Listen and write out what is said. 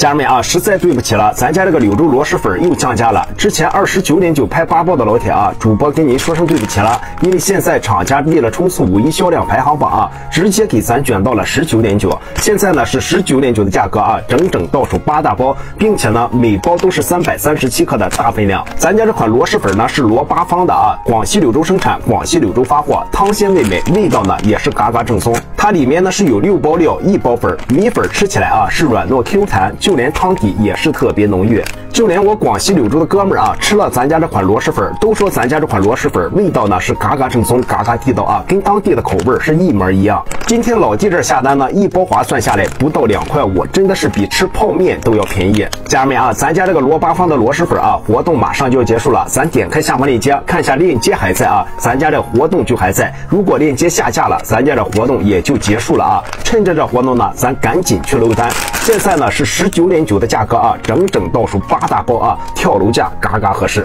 家人们啊，实在对不起了，咱家这个柳州螺蛳粉又降价了。之前二十九点九拍八包的老铁啊，主播跟您说声对不起了，因为现在厂家为了冲刺五一销量排行榜啊，直接给咱卷到了十九点九。现在呢是十九点九的价格啊，整整到手八大包，并且呢每包都是三百三十七克的大分量。咱家这款螺蛳粉呢是螺八方的啊，广西柳州生产，广西柳州发货，汤鲜味美，味道呢也是嘎嘎正宗。它里面呢是有六包料，一包粉，米粉吃起来啊是软糯 Q 弹，就就连汤底也是特别浓郁。就连我广西柳州的哥们儿啊，吃了咱家这款螺蛳粉，都说咱家这款螺蛳粉味道呢是嘎嘎正宗，嘎嘎地道啊，跟当地的口味是一模一样。今天老弟这下单呢，一包划算下来不到两块五，真的是比吃泡面都要便宜。家人们啊，咱家这个螺八方的螺蛳粉啊，活动马上就要结束了，咱点开下方链接看一下，链接还在啊，咱家这活动就还在。如果链接下架了，咱家这活动也就结束了啊。趁着这活动呢，咱赶紧去搂单。现在呢是十九九点九的价格啊，整整倒数八大包啊，跳楼价嘎嘎合适。